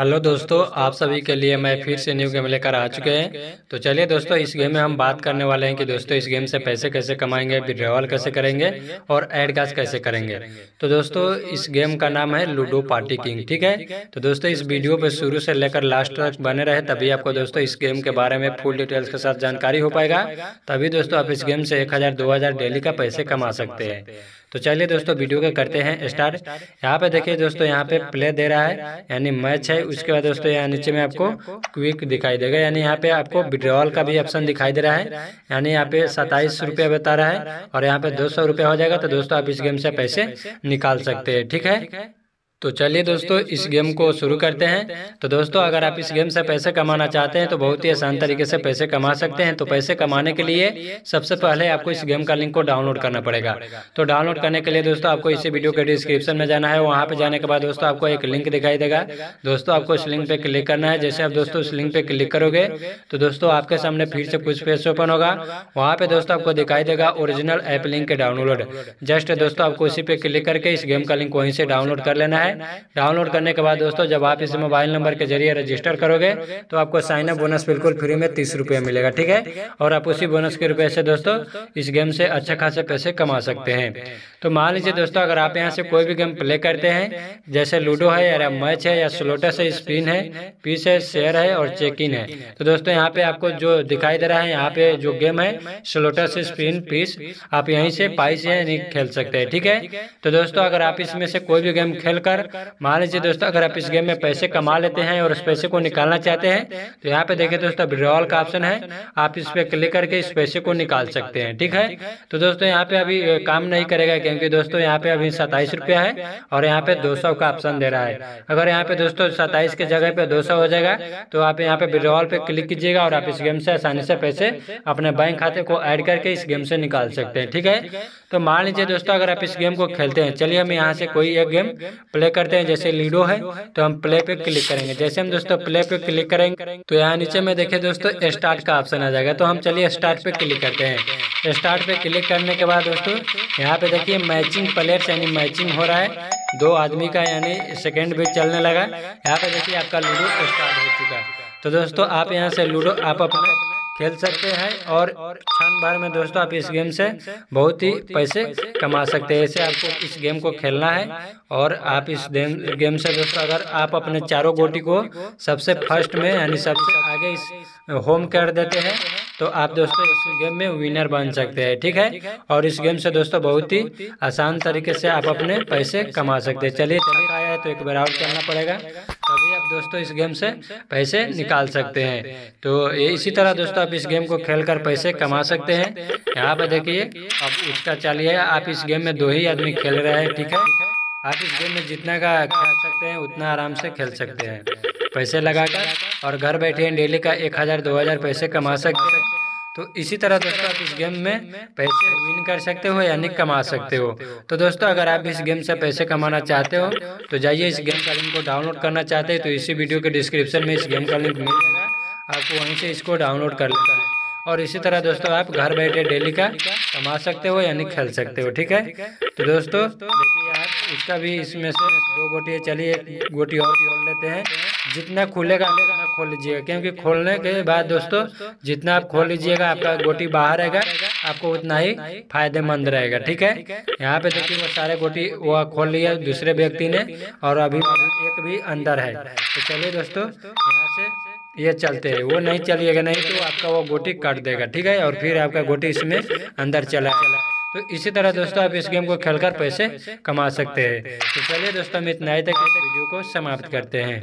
Hello दोस्तों, आप सभी के लिए मैं फिर से न्यू गेम लेकर आ चुके हैं। तो चलिए दोस्तों, इस गेम में हम बात करने वाले हैं कि दोस्तों, इस गेम से पैसे कैसे कमाएँगे विड्रॉल कैसे करेंगे और एड कास्ट कैसे करेंगे। तो दोस्तों, इस गेम का नाम है लूडो पार्टी किंग ठीक है? तो दोस्तों, इस वीडियो पर शुरू से लेकर लास्ट तक बने रहे, तभी आपको दोस्तों, इस गेम के बारे में फुल डिटेल्स के साथ जानकारी हो पाएगा। तभी दोस्तों, आप इस गेम से एक हज़ार डेली का पैसे कमा सकते हैं। तो चलिए दोस्तों, वीडियो का करते हैं स्टार्ट यहाँ पे देखिए दोस्तों, यहाँ पे प्ले दे रहा है, यानी मैच है। उसके बाद दोस्तों, यहाँ नीचे में आपको क्विक दिखाई देगा। यानी यहाँ पे आपको विड्रॉल का भी ऑप्शन दिखाई दे रहा है। यानी यहाँ पे सत्ताईस रुपया बता रहा है और यहाँ पे दो सौ हो जाएगा। तो दोस्तों, आप इस गेम से पैसे निकाल सकते हैं। ठीक है? तो चलिए दोस्तों इस गेम को शुरू करते हैं। तो दोस्तों अगर आप इस गेम से पैसे कमाना चाहते हैं तो बहुत ही आसान तरीके से पैसे कमा सकते हैं। तो पैसे कमाने के लिए सबसे पहले आपको इस गेम का लिंक को डाउनलोड करना पड़ेगा। तो डाउनलोड करने के लिए दोस्तों आपको इसी वीडियो के डिस्क्रिप्शन में जाना है। वहाँ पर जाने के बाद दोस्तों आपको एक लिंक दिखाई देगा। दोस्तों आपको इस लिंक पर क्लिक करना है। जैसे आप दोस्तों इस लिंक पर क्लिक करोगे तो दोस्तों आपके सामने फिर से कुछ पेज ओपन होगा वहाँ पर दोस्तों आपको दिखाई देगा ओरिजिनल ऐप लिंक के डाउनलोड जस्ट दोस्तों आपको उसी पर क्लिक करके इस गेम का लिंक वहीं से डाउनलोड कर लेना है डाउनलोड करने के बाद दोस्तों, जब आप इस मोबाइल नंबर के ज़रिए रजिस्टर करोगे तो आपको साइन अप बोनस बिल्कुल फ्री में तीस रुपये मिलेगा, ठीक है? और आप उसी बोनस के रुपये से दोस्तों, इस गेम से अच्छे खासे पैसे कमा सकते हैं। तो मान लीजिए दोस्तों, अगर आप यहाँ से कोई भी गेम प्ले करते हैं, जैसे लूडो है, या मैच है, या स्लोटस है स्पिन है पीस है शेयर है, और चेक इन है। तो दोस्तों, यहाँ पे आपको जो दिखाई दे रहा है, यहाँ पे जो गेम है स्लोटस स्पिन पीस आप यहीं से पाई से खेल सकते हैं, ठीक है? तो दोस्तों, अगर आप इसमें से कोई भी गेम खेल कर मान लीजिए दोस्तों, अगर आप इस गेम में पैसे कमा लेते हैं और उस पैसे को निकालना चाहते हैं तो यहाँ पे देखिए दोस्तों विड्रॉल का ऑप्शन है। आप इस पे क्लिक करके इस पैसे को निकाल सकते हैं, ठीक है? तो दोस्तों, यहाँ पे अभी काम नहीं करेगा क्योंकि दोस्तों, यहाँ पे अभी सत्ताईस रुपया है और यहाँ पे दो का ऑप्शन दे रहा है। अगर यहाँ पे दोस्तों, सत्ताईस के जगह पे दो सौ हो जाएगा तो आप यहाँ पे विड्रॉल पे क्लिक कीजिएगा और आप इस गेम से आसानी से पैसे अपने बैंक खाते को ऐड करके इस गेम से निकाल सकते हैं, ठीक है? तो मान लीजिए दोस्तों, अगर आप इस गेम को खेलते हैं, चलिए हम यहाँ से कोई एक गेम प्ले करते हैं, जैसे लीडो है तो हम प्ले पे क्लिक करेंगे। जैसे हम दोस्तों प्ले पे क्लिक करेंगे तो यहाँ नीचे में देखे दोस्तों स्टार्ट का ऑप्शन आ जाएगा। तो हम चलिए स्टार्ट पे क्लिक करते हैं। स्टार्ट पे क्लिक करने के बाद दोस्तों, यहाँ पे देखिए मैचिंग प्लेयर्स यानी मैचिंग हो रहा है। दो आदमी का, यानी सेकेंड भी चलने लगा। यहाँ पे देखिए आपका लूडो स्टार्ट हो चुका है। तो दोस्तों, आप यहाँ से लूडो आप अपना खेल सकते हैं और क्षण भर में दोस्तों आप इस गेम से बहुत ही पैसे कमा सकते हैं। ऐसे आपको इस गेम को खेलना है और आप इस गेम से दोस्तों अगर आप अपने चारों गोटी को सबसे फ़र्स्ट में, यानी सबसे आगे इस होम कर देते हैं तो आप दोस्तों इस गेम में विनर बन सकते हैं ठीक है और इस गेम से दोस्तों बहुत ही आसान तरीके से आप अपने पैसे कमा सकते हैं। चलिए चला आया है तो एक बार और करना पड़ेगा। तभी आप दोस्तों इस गेम से पैसे निकाल सकते हैं। तो ये इसी तरह दोस्तों आप इस गेम को खेल कर पैसे कमा सकते हैं। यहाँ पर देखिए अब उसका चलिए आप इस गेम में दो ही आदमी खेल रहे हैं ठीक है? आप इस गेम में जितना का खेल सकते हैं उतना आराम से खेल सकते हैं। पैसे लगाकर और घर बैठे डेली का एक हज़ार, दो हज़ार पैसे कमा सकते हैं। तो इसी तरह दोस्तों, आप इस गेम में पैसे विन कर सकते हो यानी कमा सकते हो। तो दोस्तों, अगर आप इस गेम से पैसे कमाना चाहते हो तो जाइए इस गेम का लिंक को डाउनलोड करना चाहते हैं तो इसी वीडियो के डिस्क्रिप्शन में इस गेम का लिंक मिल जाएगा। आपको वहीं से इसको डाउनलोड कर लेना है। और इसी तरह दोस्तों, आप घर बैठे डेली का कमा सकते हो यानी खेल सकते हो, ठीक है? तो दोस्तों, देखिए आप, इसका भी इसमें से दो गोटी चलिए गोटी और लेते हैं। जितना खुलेगा, उतना खोल लीजिएगा। क्योंकि खोलने के बाद दोस्तों, जितना आप खोल लीजिएगा, आपका गोटी बाहर रहेगा, आपको उतना ही फ़ायदेमंद रहेगा, ठीक है? यहाँ पे देखिए, वो सारे गोटी वो खोल लिया दूसरे व्यक्ति ने, और अभी एक भी अंदर है। तो चलिए दोस्तों, यहाँ से ये चलते हैं। वो नहीं चलिएगा, नहीं तो आपका वो गोटी काट देगा, ठीक है? और फिर आपका गोटी इसमें अंदर चला तो इसी तरह दोस्तों, आप इस गेम को खेलकर पैसे कमा सकते हैं। तो चलिए दोस्तों, हम इतना ही तक इस वीडियो को समाप्त करते हैं।